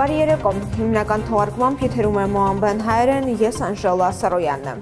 Բարի երեկո։ Հիմնական թողարկմամբ եթերում է Մոամբեն հայերեն, ես Անժելա Սարոյանն եմ։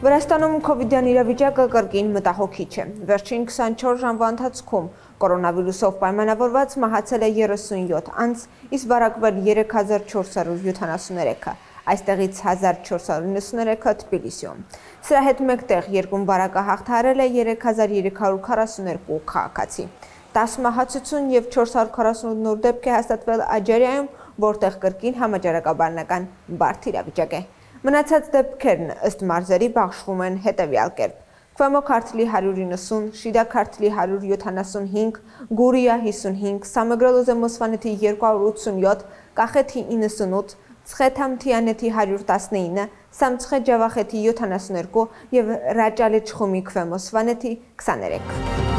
Վրաստանում COVID-յան իրավիճակը կրկին մտահոգիչ է։ Վերջին 24 ժամվա ընթացքում կորոնավիրուսով պայմանավորված մահացել է 37 անձ, իսկ վարակվել 3473-ը այստեղից 1493-ը Թբիլիսիում։ Սրա հետ մեկտեղ երկում վարակը հաղթարել է 3342 քաղաքացի։ 10 մահացություն եւ 448 նոր դեպք է հաստատվել Աջարիայում, որտեղ կրկին համաճարակաբանական բարդ իրավիճակ է։ Մնացած դեպքերն ըստ մարզերի բաշխվում են հետևյալ կերպ. Քվեմո քարտլի 190, Շիդա քարտլի 175, Գուրիա 55, Սամեգրոլոզե Մոսվանեթի 287, Կախեթի 98, Ցխեթամ Թիանեթի 119, Սամցխե Ջավախեթի 72 եւ Ռաճալի Չխումի Քվեմոսվանեթի 23։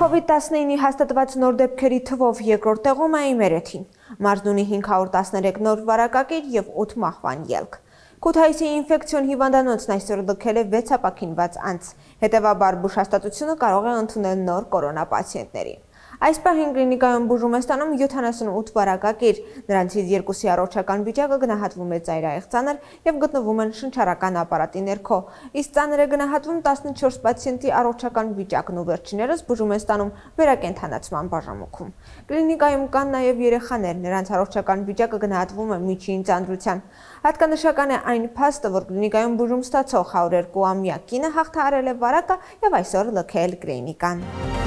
COVID-19-ի հաստատված նոր դեպքերի թվով երկրորդ տեղում է Իմերեթին։ Մարզն ունի 513 նոր վարակակիր եւ 8 մահվան ելք։ Քութայիսի ինֆեկցիոն հիվանդանոցն այսօր լքել է 6 ապակինված անձ։ Հետևաբար բուժ հաստատությունը կարող է ընդունել նոր կորոնա պացիենտների։ Այս պահին կլինիկայում բուժում է ստանում 78 վարակակիր, նրանցից երկուսի առողջական վիճակը գնահատվում է ծայրահեղ ծանր եւ գտնվում են շնչառական ապարատի ներքո, իսկ ծանր է գնահատվում 14 պացիենտի առողջական վիճակն ու վերջիներս բուժում է ստանում վերակենդանացման բաժանմունքում։ Կլինիկայում կան նաեւ երեխաներ, նրանց առողջական վիճակը գնահատվում է միջին ծանրության։ Հատկանշական է այն փաստը, որ կլինիկայում բուժում ստացող 102-ամյա կինը հաղթահարել է վարակը եւ այսօր լքել կլինիկան։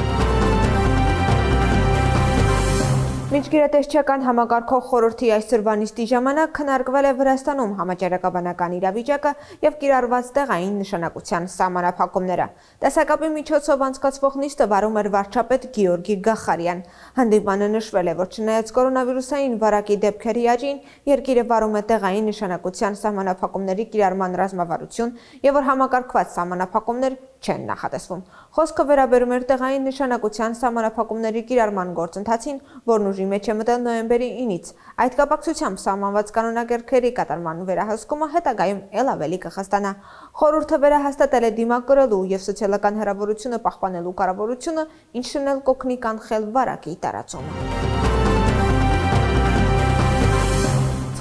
Միջգերատեսչական համակարգող խորհրդի այսօրվա նիստի ժամանակ քննարկվել է Վրաստանում համաճարակաբանական իրավիճակը եւ կիրառված տեղային նշանակության սահմանափակումները։ Տեսակապի միջոցով անցկացվող նիստը վարում էր վարչապետ Գեորգի Գախարյան։ Հանդիպանը նշվել է, որ չնայած կորոնավիրուսային վարակի դեպքերի աճին, երկիրը վարում է տեղային նշանակության սահմանափակումների կիրառման ռազմավարություն եւ որ համակարգված սահմանափակումներ չեն նախատեսվում։ Խոսքը վերաբերում էր տեղային նշանակության սահմանափակումների կիրառման գործընթացին, որն ուժի մեջ է մտել նոյեմբերի 9-ից։ Այդ կապակցությամբ սահմանված կանոնակարգերի կատարման վերահսկումը հետագայում ել ավելի կխստանա։ Խորհուրդը վերահաստատել է դիմակրելու եւ սոցիալական հրավերությունը պահպանելու կարևորությունը, ինչն էլ կօգնի կանխել վարակի տարածումը։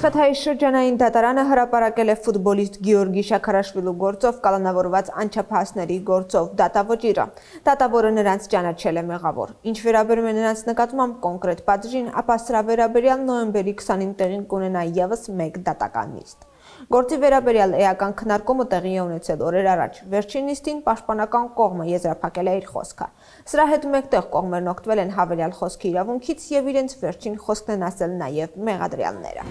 Սխաթայի շրջանային դատարանը հրապարակել է ֆուտբոլիստ Գեորգի Շաքարաշվիլու գործով կալանավորված անչափահասների գործով դատավճիռը։ Դատավորը նրանց ճանաչել է մեղավոր։ Ինչ վերաբերում է նրանց նկատմամբ կոնկրետ պատժին, ապա սրա վերաբերյալ նոյեմբերի 20-ին տեղին կունենա եւս մեկ դատական նիստ։ Գործի վերաբերյալ էական քննարկումը տեղի է ունեցել օրեր առաջ։ Վերջին նիստին պաշտպանական կողմը եզրափակել է իր խոսքը։ Սրա հետ մեկտեղ կողմերն օգտվել են հավելյալ խոսքի իրավունքից եւ իրենց վերջին խոսքն են ասել նաեւ մեղադրյալները։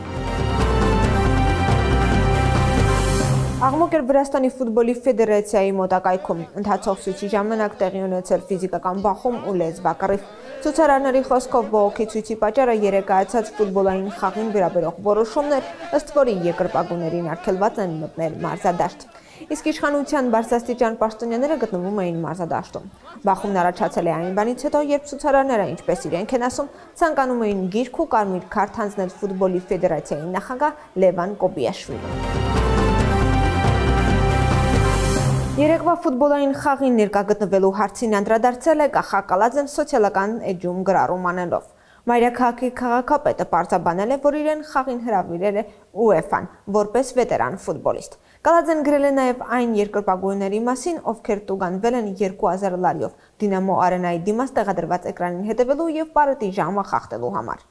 Աղմուկ էր Վրաստանի ֆուտբոլի ֆեդերացիայի մոտակայքում։ Ընթացող ցույցի ժամանակ տեղի ունեցել ֆիզիկական բախում ու լեզվակռիվ։ Ցուցարարների խոսքով բողոքի ցույցի պատճառը երեկայացած ֆուտբոլային խաղին վերաբերող որոշումներ, ըստ որի երկրպագուներին արգելված են մտնել մարզադաշտ։ Իսկ իշխանության բարձրաստիճան պաշտոնյաները գտնվում էին մարզադաշտում։ Բախումն առաջացել է այն բանից հետո, երբ ցուցարարները, ինչպես իրենք են ասում, ցանկանում էին գիրք ու կարմիր քարտ հանձնել ֆուտբոլի ֆեդերացիայի նախագահ Լևան Կոբիաշվիլին։ Երեկվա ֆուտբոլային խաղին ներկա գտնվելու հարցին անդրադարձել է Կախակալաձեն սոցիալական էջում գրառում անելով։ Մայրաքաղաքի քաղաքապետը պարզաբանել է, որ իրեն խաղին հրավիրել է UEFA-ն որպես վետերան ֆուտբոլիստ։ Կալաձեն գրել է նաև այն երկրպագուների մասին, ովքեր տուգանվել են 2000 լարիով Դինամո արենայի դիմաց տեղադրված էկրանին հետևելու եւ պարետի ժամը խախտելու համար։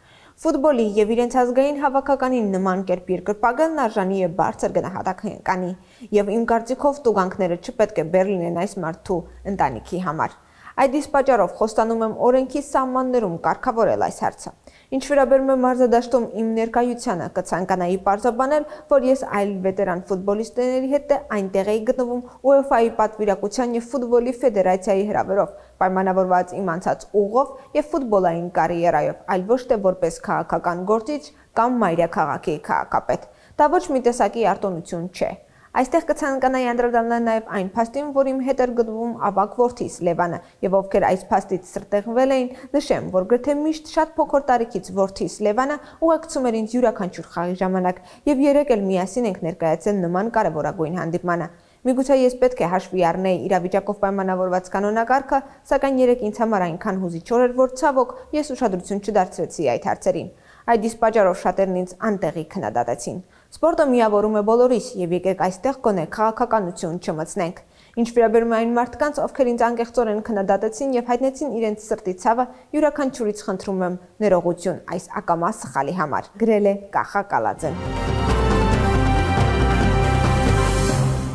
Ֆուտբոլի եւ իրենց ազգային հավաքականին նման կերպ երկրպագելն արժանի է բարձր գնահատականի եւ իմ կարծիքով տուգանքները չպետք է բեր լինեն այս մարդու ընտանիքի համար։ Այդ իսկ պատճառով խոստանում եմ օրենքի սահմաններում կարգավորել այս հարցը։ Ինչ վերաբերում է մարզադաշտում իմ ներկայությանը, կցանկանայի պարզաբանել, որ ես այլ վետերան ֆուտբոլիստների հետ այնտեղ էի գտնվում UEFA-ի պատվիրակության եւ ֆուտբոլի ֆեդերացիայի հրավերով, պայմանավորված իմ անցած ուղով եւ ֆուտբոլային կարիերայով, այլ ոչ թե որպես քաղաքական գործիչ կամ մայրաքաղաքի քաղաքապետ։ Դա ոչ մի տեսակի արտոնություն չէ։ Այստեղ կցանկանայի անդրադառնալ նաև այն փաստին, որ իմ հետ էր գտնվում ավակ որդիս Լևանը, եւ ովքեր այս փաստից սրտեղվել էին, նշեմ, որ գրեթե միշտ շատ փոքր տարիքից որդիս Լևանը ուղեկցում էր ինձ յուրաքանչյուր խաղի ժամանակ, եւ երեք էլ միասին ենք ներկայացել նման կարևորագույն հանդիպմանը։ Միգուցե ես պետք է հաշվի առնեի իրավիճակով պայմանավորված կանոնակարգը, սակայն երեք ինձ համար այնքան հուզիչ օր էր, որ ցավոք ես ուշադրություն չդարձրեցի այդ հարցերին։ Այդ իսկ պատճառով շատերն ինձ անտեղի քննադատեցին։ Սպորտը միավորում է բոլորիս եւ եկեք այստեղ կոնե քաղաքականություն չմտցնենք։ Ինչ վերաբերում է այն մարդկանց, ովքեր ինձ անկեղծորեն քննադատեցին եւ հայտնեցին իրենց սրտի ցավը, յուրաքանչյուրից խնդրում եմ ներողություն այս ակամա սխալի համար։ Գրել է Կախա Կալաձեն։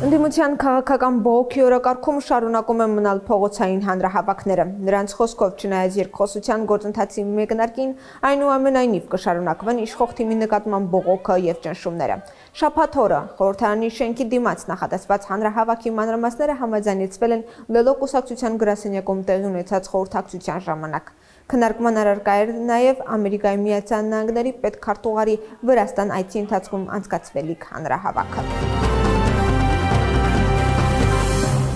Ընդդիմության քաղաքական բողոքի օրակարգում շարունակում են մնալ փողոցային հանրահավաքները։ Նրանց խոսքով չնայած երկխոսության գործընթացի մեկնարկին, այնուամենայնիվ կշարունակվեն իշխող թիմի նկատմամբ բողոքը եւ ճնշումները։ Շաբաթ օրը խորհրդարանի շենքի դիմաց նախատեսված հանրահավաքի մանրամասները համաձայնեցվել են Լելո կուսակցության գրասենյակում տեղի ունեցած խորհրդակցության ժամանակ։ Քննարկման առարկա էր նաև Ամերիկայի Միացյալ Նահանգների պետքարտուղարի Վրաստան այցի ընթացքում անցկացվելիք հանրահավաքը։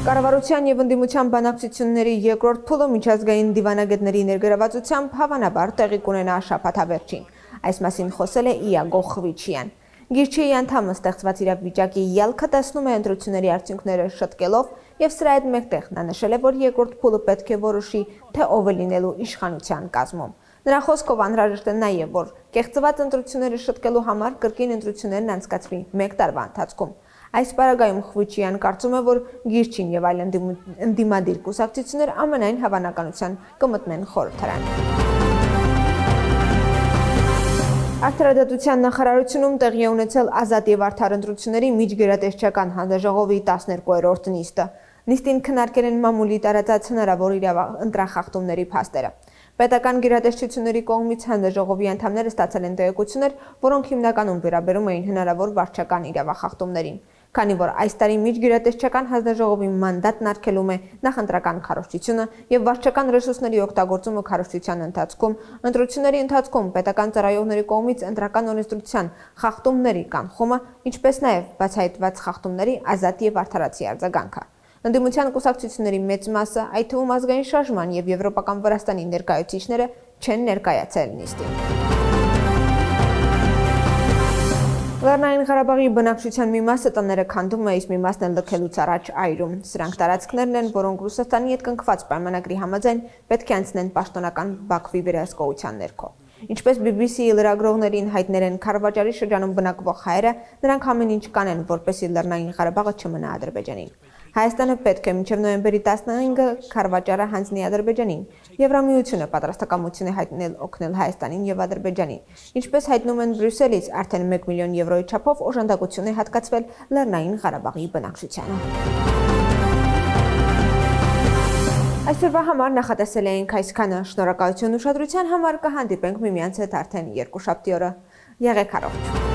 Կառավարության եւ ընդդիմության բանակցությունների երկրորդ փուլը միջազգային դիվանագետների ներգրավվածությամբ հավանաբար տեղի կունենա շաբաթավերջին։ Այս մասին խոսել է Իագո Խվիչյան։ Գիրչի անդամը ստեղծված իրավիճակի ելքը տեսնում է ընտրությունների արդյունքները շտկելով եւ սրա հետ մեկտեղ նա նշել է, որ երկրորդ փուլը պետք է որոշի, թե ով է լինելու իշխանության կազմում։ Նրա խոսքով անհրաժեշտ է նաև, որ կեղծված ընտրությունները շտկելու համար կրկին ընտրություններն անցկացվի 1 տարվա ընթացքում։ Այս պարագայում Խվիչյան կարծում է, որ Գիրչին եւ այլ ընդդիմադիր կուսակցություններ ամենայն հավանականության կմտնեն խորհրդարան։ Արտադրության նախարարությունում տեղի ունեցել ազատ եւ արդար ընտրությունների միջգերատեսչական հանձնաժողովի 12-րդ նիստը։ Նիստին քննարկել են մամուլի տարածած հնարավոր ընտրախախտումների փաստերը։ Պետական գերատեսչությունների կողմից հանձնաժողովի անդամները ստացել են տեղեկություններ, որոնք հիմնականում վերաբերում էին հնարավոր վարչական իրավախախտումներին քանի որ այս տարի միջգերատեսչական հանձնաժողովի մանդատն արգելում է նախընտրական քարոշչությունը եւ վարչական ռեսուրսների օգտագործումը քարոշչության ընթացքում, ընտրությունների ընթացքում պետական ծառայողների կողմից ընտրական օրենսդրության խախտումների կանխումը, ինչպես նաեւ բացահայտված խախտումների ազատ եւ արդարացի արձագանքը։ Ընդդիմության կուսակցությունների մեծ մասը, այդ թվում ազգային շարժման եւ եվրոպական Վրաստանի ներկայացուցիչները չեն ներկայացել նիստին։ Լեռնային Ղարաբաղի բնակչության մի մասը տները քանդում է, իսկ մի մասն էլ լքելուց առաջ այրում։ Սրանք տարածքներն են, որոնք Ռուսաստանի հետ կնքված պայմանագրի համաձայն պետք է անցնեն պաշտոնական Բաքվի վերահսկողության ներքո։ Ինչպես BBC-ի լրագրողներին հայտնել են Քարվաճարի շրջանում բնակվող հայերը, նրանք ամեն ինչ կանեն, որպեսզի Լեռնային Ղարաբաղը չմնա Ադրբեջանին։ Հայաստանը պետք է մինչև նոյեմբերի 15-ը Խարվաճարը հանձնի Ադրբեջանին։ Եվրամիությունը պատրաստակամություն է հայտնել օգնել Հայաստանին եւ Ադրբեջանին։ Ինչպես հայտնում են Բրյուսելից, արդեն 1 միլիոն եվրոյի չափով օժանդակություն է հատկացվել Լեռնային Ղարաբաղի բնակչությանը։ Այսօրվա համար նախատեսել էինք այսքանը։ Շնորհակալություն ուշադրության համար կհանդիպենք միմյանց հետ արդեն երկու շաբթի օրը։ Եղեք առողջ։